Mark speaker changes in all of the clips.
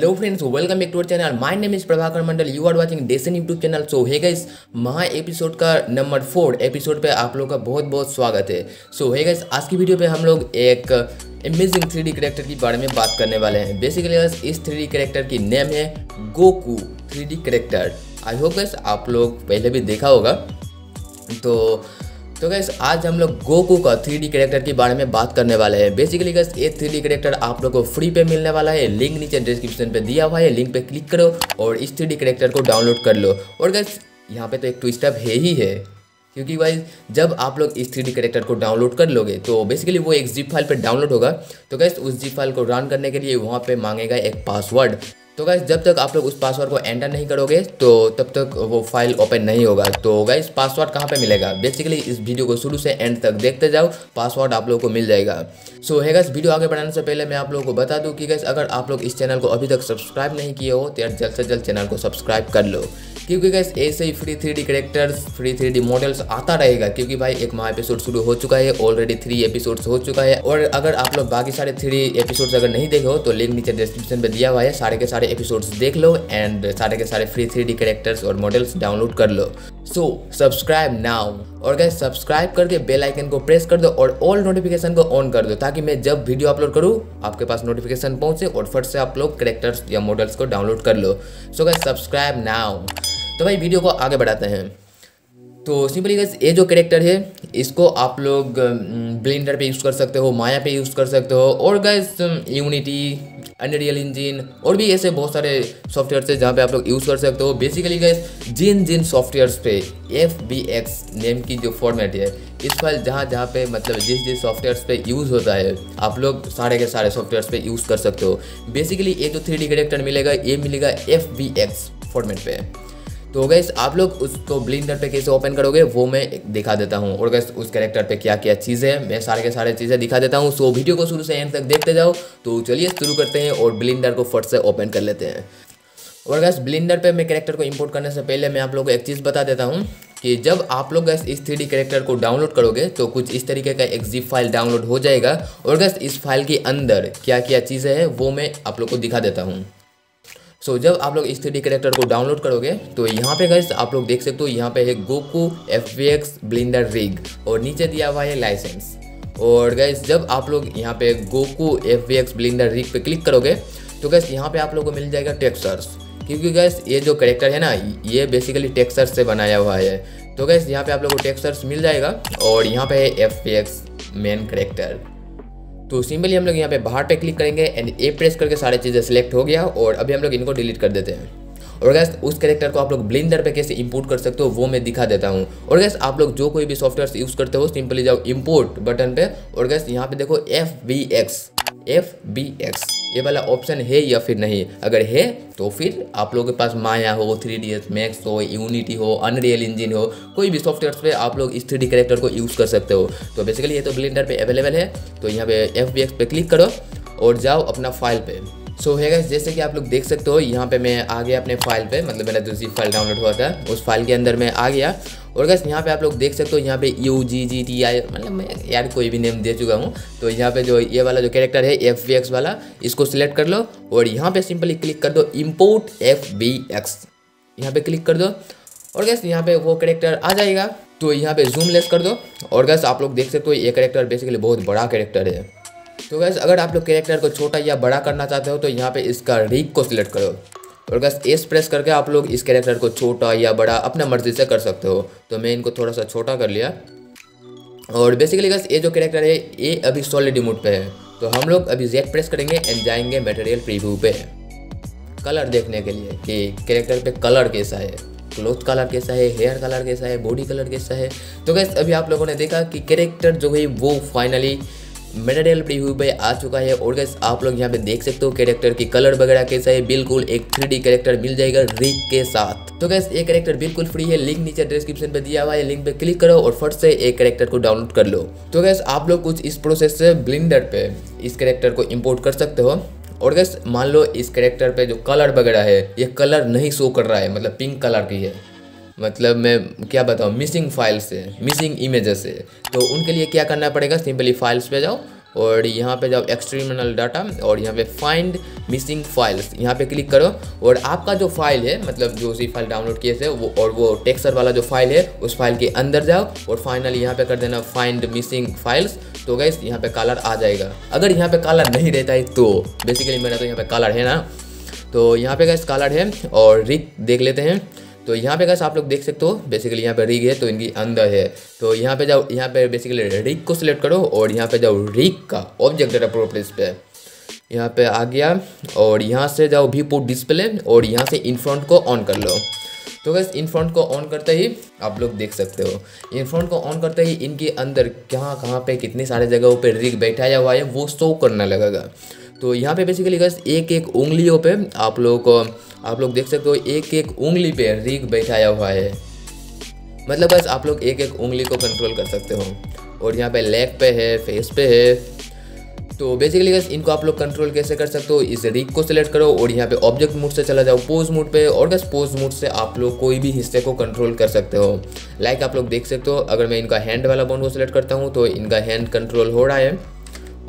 Speaker 1: Hello friends welcome back to our channel my name is Prabhakar Mandal you are watching Deson YouTube channel so hey guys महा episode का number four episode पे आप लोगों का बहुत बहुत स्वागत है। सो है गाइस आज की वीडियो पे हम लोग एक अमेजिंग थ्री डी करेक्टर के बारे में बात करने वाले हैं। बेसिकली गाइस इस थ्री डी करेक्टर की नेम है Goku three D character I hope guys आप लोग पहले भी देखा होगा। तो तो गैस आज हम लोग गोकू का थ्री डी करेक्टर के बारे में बात करने वाले हैं। बेसिकली गैस ये थ्री डी करेक्टर आप लोग को फ्री पे मिलने वाला है। लिंक नीचे डिस्क्रिप्शन पे दिया हुआ है। लिंक पे क्लिक करो और इस थ्री डी करेक्टर को डाउनलोड कर लो। और गैस यहाँ पे तो एक ट्विस्ट अप है ही है। क्योंकि भाई जब आप लोग इस थ्री करेक्टर को डाउनलोड कर लोगे तो बेसिकली वो एक जिप फ़ाइल पर डाउनलोड होगा। तो गैस उस जिप फ़ाइल को रन करने के लिए वहाँ पे मांगेगा एक पासवर्ड तो गाइज़ जब तक आप लोग उस पासवर्ड को एंटर नहीं करोगे तो तब तक वो फ़ाइल ओपन नहीं होगा। तो गाइज़ पासवर्ड कहाँ पे मिलेगा? बेसिकली इस वीडियो को शुरू से एंड तक देखते जाओ पासवर्ड आप लोग को मिल जाएगा। सो so, है गाइस वीडियो आगे बढ़ाने से पहले मैं आप लोगों को बता दूँ कि गैस अगर आप लोग इस चैनल को अभी तक सब्सक्राइब नहीं किए हो तो यार जल्द से जल्द चैनल को सब्सक्राइब कर लो। क्योंकि गैस ऐसे ही free three D characters free three D models आता रहेगा, क्योंकि भाई एक माह एपिसोड शुरू हो चुका है ऑलरेडी थ्री एपिसोड्स हो चुका है, और अगर आप लोग बाकी सारे थ्री एपिसोड्स अगर नहीं देखे हो तो लिंक नीचे डिस्क्रिप्शन में दिया हुआ है, सारे के सारे एपिसोड्स देख लो एंड सारे के सारे फ्री थ्री डी करेक्टर्स और मॉडल्स डाउनलोड कर लो। सो सब्सक्राइब नाउ और गैस सब्सक्राइब करके बेल आइकन को प्रेस कर दो, और ऑल नोटिफिकेशन को ऑन कर दो, ताकि मैं जब वीडियो अपलोड करूँ, आपके पास नोटिफिकेशन पहुँचे, और फट से आप लोग करेक्टर्स या मॉडल्स को डाउनलोड कर लो। सो गैस सब्सक्राइब नाउ तो भाई वीडियो को आगे बढ़ाते हैं। तो सिंपली गैस ये जो करेक्टर है, इसको आप लोग ब्लेंडर पे यूज़ कर सकते हो माया पे यूज़ कर सकते हो, और गैस यूनिटी अनरियल इंजिन और भी ऐसे बहुत सारे सॉफ्टवेयर है जहाँ पे आप लोग यूज़ कर सकते हो। बेसिकली गैस जिन जिन सॉफ्टवेयर्स पे एफ़ बी एक्स नेम की जो फॉर्मेट है, इस फ़ाइल जहाँ जहाँ पे मतलब जिस जिस सॉफ्टवेयर पे यूज़ होता है, आप लोग सारे के सारे सॉफ्टवेयर पे यूज़ कर सकते हो। बेसिकली ये जो थ्री डी करेक्टर मिलेगा, ये मिलेगा एफ़ बी एक्स फॉर्मेट पे। तो गैस आप लोग उसको ब्लिंडर पे कैसे ओपन करोगे, वो मैं दिखा देता हूँ। और गैस उस कैरेक्टर पे क्या क्या चीज़ें हैं, मैं सारे के सारे चीज़ें दिखा देता हूँ। सो वीडियो को शुरू से एंड तक देखते जाओ। तो चलिए शुरू करते हैं और ब्लिंडर को फट से ओपन कर लेते हैं। और गैस ब्लिंडर पे मैं कैरेक्टर को इंपोर्ट करने से पहले मैं आप लोग को एक चीज़ बता देता हूँ कि जब आप लोग गैस इस थ्री कैरेक्टर को डाउनलोड करोगे तो कुछ इस तरीके का एक जिप फ़ाइल डाउनलोड हो जाएगा। और गैस इस फ़ाइल के अंदर क्या क्या चीज़ें हैं, वो मैं आप लोग को दिखा देता हूँ। सो जब आप लोग इस थ्री करेक्टर को डाउनलोड करोगे तो यहाँ पे गैस आप लोग देख सकते हो, यहाँ पे है Goku F V X blender rig और नीचे दिया हुआ है लाइसेंस और गैस जब आप लोग यहाँ पे Goku F V X blender rig पे क्लिक करोगे तो गैस यहाँ पे आप लोग को मिल जाएगा टेक्सर्स क्योंकि गैस ये जो करेक्टर है ना, ये बेसिकली टेक्सर्स से बनाया हुआ है. तो गैस यहाँ पे आप लोग को टेक्सर्स मिल जाएगा और यहाँ पे है F V X main character तो सिंपली हम लोग यहाँ पे बाहर पे क्लिक करेंगे एंड ए प्रेस करके सारे चीज़ें सेलेक्ट हो गया और अभी हम लोग इनको डिलीट कर देते हैं। और गैस उस कैरेक्टर को आप लोग ब्लेंडर पे कैसे इंपोर्ट कर सकते हो वो मैं दिखा देता हूँ। और गैस आप लोग जो कोई भी सॉफ्टवेयर यूज़ करते हो सिंपली जाओ इंपोर्ट बटन पे। और गैस यहाँ पे देखो F B X F B X ये वाला ऑप्शन है या फिर नहीं? अगर है तो फिर आप लोगों के पास माया हो थ्री डी एस मैक्स हो यूनिटी हो अनरियल इंजिन हो, कोई भी सॉफ्टवेयर पे आप लोग इस थ्री डी करेक्टर को यूज़ कर सकते हो। तो बेसिकली ये तो ब्लेंडर पे अवेलेबल है। तो यहाँ पे एक्स पे क्लिक करो और जाओ अपना फ़ाइल पे। सो है गैस जैसे कि आप लोग देख सकते हो, यहाँ पे मैं आ गया अपने फ़ाइल पे मतलब मेरा दूसरी फ़ाइल डाउनलोड हुआ था, उस फ़ाइल के अंदर मैं आ गया। और गैस यहाँ पे आप लोग देख सकते हो, यहाँ पे you ji G T I मतलब मैं यार कोई भी नेम दे चुका हूँ। तो यहाँ पे जो ये वाला जो कैरेक्टर है एफ़ वी एक्स वाला, इसको सिलेक्ट कर लो और यहाँ पे सिंपली क्लिक कर दो इम्पोर्ट एफ़ बी एक्स यहाँ पे क्लिक कर दो। और गैस यहाँ पे वो करेक्टर आ जाएगा तो यहाँ पे जूम लेस कर दो। और गैस आप लोग देख सकते हो, ये करेक्टर बेसिकली बहुत बड़ा करेक्टर है। तो गैस अगर आप लोग कैरेक्टर को छोटा या बड़ा करना चाहते हो तो यहाँ पे इसका रीक को सिलेक्ट करो। और गैस एस प्रेस करके आप लोग इस कैरेक्टर को छोटा या बड़ा अपना मर्ज़ी से कर सकते हो। तो मैं इनको थोड़ा सा छोटा कर लिया। और बेसिकली गैस ये जो कैरेक्टर है, ये अभी सॉलिड मोड पे है। तो हम लोग अभी जेड प्रेस करेंगे एंड जाएँगे मटेरियल प्रीव्यू पे। कलर देखने के लिए कि कैरेक्टर पे कलर कैसा है। क्लोथ कलर कैसा है हेयर कलर कैसा है बॉडी कलर कैसा है। तो गैस अभी आप लोगों ने देखा कि कैरेक्टर जो है, वो फाइनली मेटाडेल प्रीव्यू पे आ चुका है। और गैस आप लोग यहाँ पे देख सकते हो कैरेक्टर की कलर वगैरह कैसा है। बिल्कुल एक थ्री कैरेक्टर मिल जाएगा रिक के साथ। तो गैस ये कैरेक्टर बिल्कुल फ्री है। लिंक नीचे डिस्क्रिप्शन पे दिया हुआ है। लिंक पे क्लिक करो और फट से एक कैरेक्टर को डाउनलोड कर लो। तो गैस आप लोग कुछ इस प्रोसेस से ब्लिंडर पे इस कैरेक्टर को इम्पोर्ट कर सकते हो। और गैस मान लो इस कैरेक्टर पे जो कलर वगैरह है, ये कलर नहीं शो कर रहा है। मतलब पिंक कलर की है। मतलब मैं क्या बताऊँ मिसिंग फाइल्स से मिसिंग इमेजेस से। तो उनके लिए क्या करना पड़ेगा? सिंपली फाइल्स पे जाओ और यहाँ पे जाओ एक्सटर्मिनल डाटा और यहाँ पे फाइंड मिसिंग फाइल्स यहाँ पे क्लिक करो और आपका जो फ़ाइल है मतलब जो उसी फ़ाइल डाउनलोड किए थे, वो और वो टेक्सर वाला जो फ़ाइल है, उस फ़ाइल के अंदर जाओ और फाइनली यहाँ पे कर देना फाइंड मिसिंग फाइल्स तो गैस यहाँ पे कलर आ जाएगा। अगर यहाँ पे कलर नहीं रहता है तो बेसिकली मेरा तो यहाँ पे कलर है ना। तो यहाँ पे गैस कलर है और रिक देख लेते हैं। तो यहाँ पे गैस आप लोग देख सकते हो बेसिकली यहाँ पे रिग है तो इनकी अंदर है। तो यहाँ पे जाओ, यहाँ पे बेसिकली रिग को सिलेक्ट करो और यहाँ पे जाओ रिग का ऑब्जेक्ट डेटा प्रॉपर्टीज़ पे। यहाँ पे आ गया और यहाँ से जाओ भी पुट डिस्प्ले और यहाँ से इन फ्रंट को ऑन कर लो। तो गैस इन फ्रंट को ऑन करते ही आप लोग देख सकते हो। इन फ्रंट को ऑन करते ही इनके अंदर कहाँ कहाँ पे कितनी सारे जगहों पे रिग बैठाया हुआ है, वो शो करने लगेगा। तो यहाँ पे बेसिकली गैस एक एक उंगलियों पे आप लोगों को आप लोग देख सकते हो एक एक उंगली पे रिग बैठाया हुआ है। मतलब बस आप लोग एक एक उंगली को कंट्रोल कर सकते हो। और यहाँ पे लेग पे है फेस पे है। तो बेसिकली बस इनको आप लोग कंट्रोल कैसे कर सकते हो? इस रिग को सिलेक्ट करो और यहाँ पे ऑब्जेक्ट मोड से चला जाओ पोज मोड पे। और बस पोज मोड से आप लोग कोई भी हिस्से को कंट्रोल कर सकते हो। लाइक आप लोग देख सकते हो, अगर मैं इनका हैंड वाला बोन को सिलेक्ट करता हूँ तो इनका हैंड कंट्रोल हो रहा है।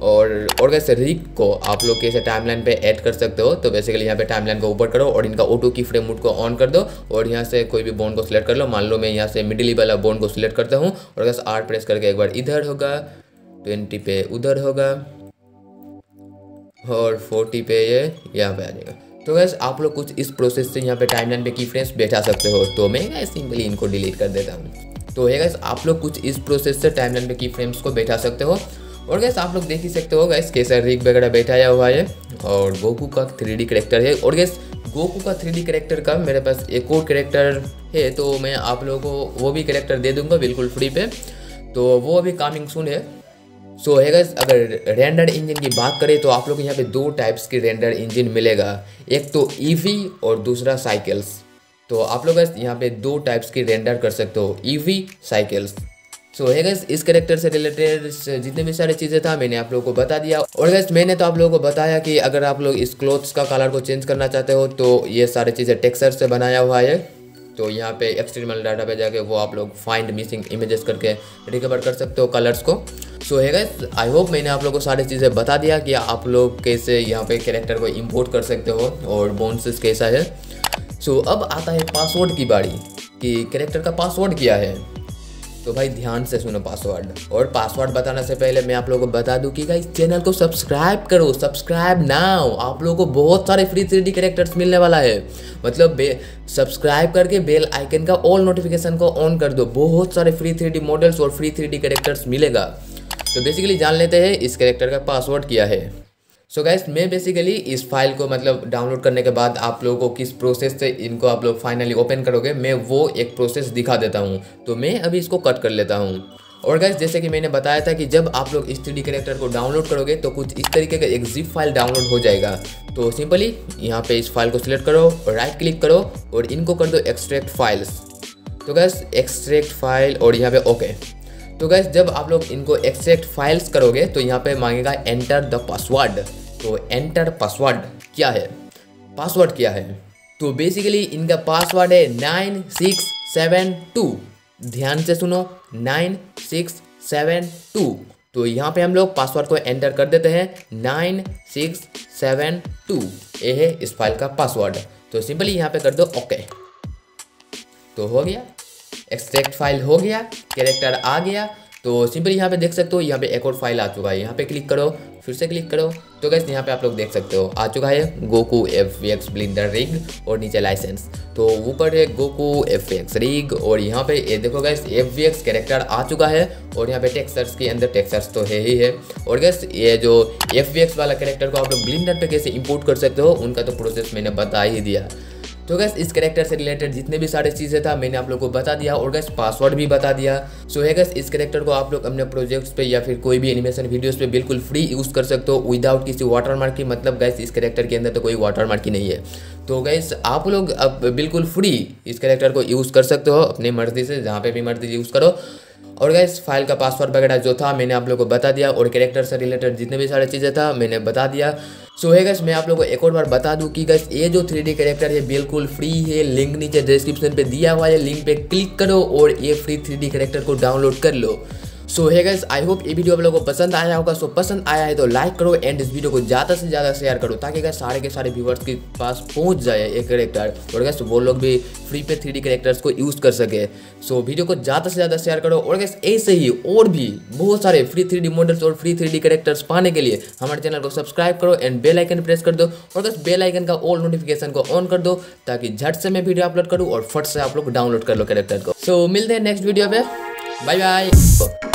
Speaker 1: और और कैसे रिक को आप लोग कैसे टाइमलाइन पे ऐड कर सकते हो। तो बेसिकली यहाँ पे टाइमलाइन को ऊपर करो और इनका ऑटो की फ्रेम मोड को ऑन कर दो और यहाँ से कोई भी बोन को सिलेक्ट कर लो। मान लो मैं यहाँ से मिडिल वाला बोन को सिलेक्ट करता हूँ और कैसे आर प्रेस करके एक बार इधर होगा ट्वेंटी पे उधर होगा और फोर्टी पे ये यहाँ पे आ जाएगा। तो गैस आप लोग कुछ इस प्रोसेस से यहाँ पे टाइमलाइन पे की फ्रेम्स बैठा सकते हो। तो मैं सिंपली इनको डिलीट कर देता हूँ। तो है गैस आप लोग कुछ इस प्रोसेस से टाइमलाइन पे की फ्रेम्स को बैठा सकते हो। और गैस आप लोग देख ही सकते हो गैस कैसा रिग वगैरह बैठाया हुआ है। और गोकू का थ्री डी करेक्टर है। और गैस गोकू का थ्री डी करेक्टर का मेरे पास एक और करेक्टर है तो मैं आप लोगों को वो भी करेक्टर दे दूँगा बिल्कुल फ्री पे। तो वो अभी कामिंग सुन है। सो है गैस अगर रेंडर इंजन की बात करें तो आप लोग यहाँ पे दो टाइप्स के रेंडर इंजन मिलेगा। एक तो ईवी और दूसरा साइकिल्स तो आप लोग यहाँ पे दो टाइप्स की रेंडर कर सकते हो। ईवी साइकिल्स सो है गैस इस करेक्टर से रिलेटेड जितने भी सारी चीज़ें था, मैंने आप लोगों को बता दिया। और गैस मैंने तो आप लोगों को बताया कि अगर आप लोग इस क्लोथ्स का कलर को चेंज करना चाहते हो तो ये सारी चीज़ें टेक्सचर से बनाया हुआ है। तो यहाँ पे एक्सटर्नल डाटा पे जाके वो आप लोग फाइंड मिसिंग इमेजेस करके रिकवर कर सकते हो कलर्स को। सो है गैस आई होप मैंने आप लोगों को सारी चीज़ें बता दिया कि आप लोग कैसे यहाँ पे कैरेक्टर को इम्पोर्ट कर सकते हो और बोनसेस कैसा है। सो अब आता है पासवर्ड की बारी कि कैरेक्टर का पासवर्ड क्या है। तो भाई ध्यान से सुनो पासवर्ड और पासवर्ड बताने से पहले मैं आप लोगों को बता दूँ कि गाइस चैनल को सब्सक्राइब करो सब्सक्राइब नाउ आप लोगों को बहुत सारे फ्री थ्री डी करेक्टर्स मिलने वाला है। मतलब सब्सक्राइब करके बेल आइकन का ऑल नोटिफिकेशन को ऑन कर दो। बहुत सारे फ्री थ्री मॉडल्स और फ्री थ्री कैरेक्टर्स मिलेगा। तो बेसिकली जान लेते हैं इस करेक्टर का पासवर्ड क्या है। सो गैस मैं बेसिकली इस फ़ाइल को मतलब डाउनलोड करने के बाद आप लोगों को किस प्रोसेस से इनको आप लोग फाइनली ओपन करोगे, मैं वो एक प्रोसेस दिखा देता हूँ। तो मैं अभी इसको कट कर लेता हूँ। और गैस जैसे कि मैंने बताया था कि जब आप लोग इस थ्री करेक्टर को डाउनलोड करोगे तो कुछ इस तरीके का एक जिप फ़ाइल डाउनलोड हो जाएगा। तो सिंपली यहाँ पे इस फ़ाइल को सिलेक्ट करो और राइट क्लिक करो और इनको कर दो एक्सट्रैक्ट फाइल्स तो गैस एक्सट्रैक्ट फ़ाइल और यहाँ पे ओके तो गैस जब आप लोग इनको एक्सट्रैक्ट फाइल्स करोगे तो यहाँ पे मांगेगा एंटर द पासवर्ड तो एंटर पासवर्ड क्या है? पासवर्ड क्या है? तो बेसिकली इनका पासवर्ड है नाइन सिक्स सेवन टू ध्यान से सुनो नाइन सिक्स सेवन टू तो यहाँ पे हम लोग पासवर्ड को एंटर कर देते हैं नाइन सिक्स सेवन टू ये है इस फ़ाइल का पासवर्ड तो सिंपली यहाँ पे कर दो ओके तो हो गया। एक्सट्रैक्ट फ़ाइल हो गया कैरेक्टर आ गया तो सिंपली यहाँ पे देख सकते हो, यहाँ पे एक और फ़ाइल आ चुका है। यहाँ पे क्लिक करो, फिर से क्लिक करो। तो गैस यहाँ पे आप लोग देख सकते हो, आ चुका है Goku F V X blender rig और नीचे लाइसेंस तो ऊपर है गोकू एफ़ एक्स रिग और यहाँ पे ये देखो guys F V X character आ चुका है और यहाँ पे टेक्सर्स के अंदर टेक्सर्स तो है ही है। और गैस ये जो एफ़ वी एक्स वाला कैरेक्टर को आप लोग ब्लिंडर पे कैसे इंपोर्ट कर सकते हो, उनका तो प्रोसेस मैंने बता ही दिया। तो गैस इस करेक्टर से रिलेटेड जितने भी सारे चीज़ें था, मैंने आप लोग को बता दिया और गैस पासवर्ड भी बता दिया। सो है गैस इस करेक्टर को आप लोग अपने प्रोजेक्ट्स पे या फिर कोई भी एनिमेशन वीडियोस पे बिल्कुल फ्री यूज़ कर सकते हो विदाउट किसी वाटर मार्क की। मतलब गैस इस करेक्टर के अंदर तो कोई वाटर मार्क ही नहीं है। तो गैस आप लोग अब बिल्कुल फ्री इस करेक्टर को यूज़ कर सकते हो, अपनी मर्ज़ी से, जहाँ पे भी मर्ज़ी यूज़ करो। और गैस फ़ाइल का पासवर्ड वगैरह जो था, मैंने आप लोग को बता दिया और कैरेक्टर से रिलेटेड जितने भी सारे चीज़ें था, मैंने बता दिया। सो है गैस मैं आप लोगों को एक और बार बता दूँ कि गैस ये जो थ्री डी करेक्टर है बिल्कुल फ्री है। लिंक नीचे डिस्क्रिप्शन पे दिया हुआ है। लिंक पे क्लिक करो और ये फ्री थ्री डी करेक्टर को डाउनलोड कर लो। सो है गाइस आई होप ये वीडियो आप लोगों को पसंद आया होगा। सो पसंद आया है तो लाइक करो एंड इस वीडियो को ज़्यादा से ज़्यादा शेयर करो ताकि गाइस सारे के सारे व्यूवर्स के पास पहुँच जाए एक करेक्टर और गाइस वो लोग भी फ्री पे थ्री करेक्टर्स को यूज़ कर सके। सो वीडियो को ज़्यादा से ज़्यादा शेयर करो। और गाइस ऐसे ही और भी बहुत सारे फ्री थ्री मॉडल्स और फ्री थ्री करेक्टर्स पाने के लिए हमारे चैनल को सब्सक्राइब करो एंड बेल आइकन प्रेस कर दो। और बस बेल आइकन का ऑल नोटिफिकेशन को ऑन कर दो ताकि झट से मैं वीडियो अपलोड करूँ और फट से आप लोग डाउनलोड कर लो करेक्टर को। सो मिलते हैं नेक्स्ट वीडियो पे। Bye bye